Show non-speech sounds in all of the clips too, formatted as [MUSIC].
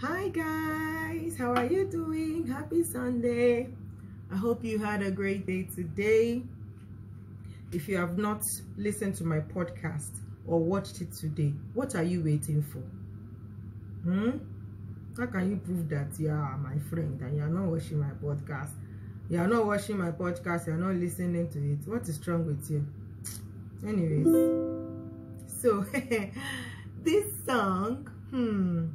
Hi guys, how are you doing? Happy Sunday. I hope you had a great day today. If you have not listened to my podcast or watched it today, what are you waiting for? Hmm? How can you prove that you are my friend and you are not watching my podcast? You are not watching my podcast, you are not listening to it. What is wrong with you? Anyways, so [LAUGHS] this song, hmm,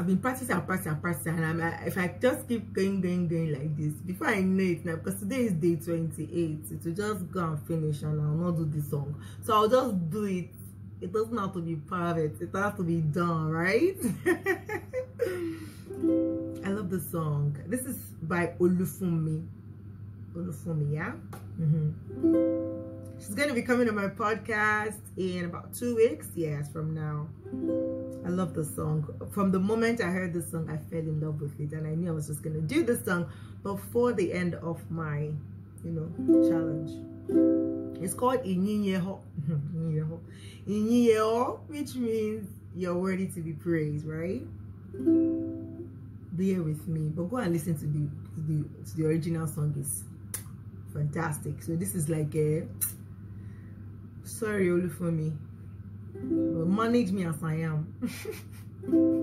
I've been practicing and practicing and practicing, and I'm, if I just keep going, going, going like this, before I know it now, because today is day 28, it will just go and finish, and I'll not do the song. So I'll just do it. It doesn't have to be perfect, it has to be done, right? [LAUGHS] I love the song. This is by Olufunmi. Olufunmi, yeah? Mm-hmm. She's going to be coming to my podcast in about two weeks. Yes, from now. I love the song. From the moment I heard the song, I fell in love with it. And I knew I was just going to do the song before the end of my, you know, challenge. It's called Iyin Ye OO. [LAUGHS] Iyin Ye OO, which means you're worthy to be praised, right? Bear with me, but go and listen to the to the, to the original song. is fantastic. So this is like a sorry, Olufunmi, but manage me as I am. [LAUGHS]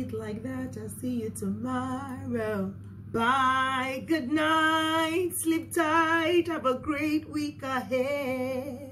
it like that. I'll see you tomorrow. Bye. Good night. Sleep tight. Have a great week ahead.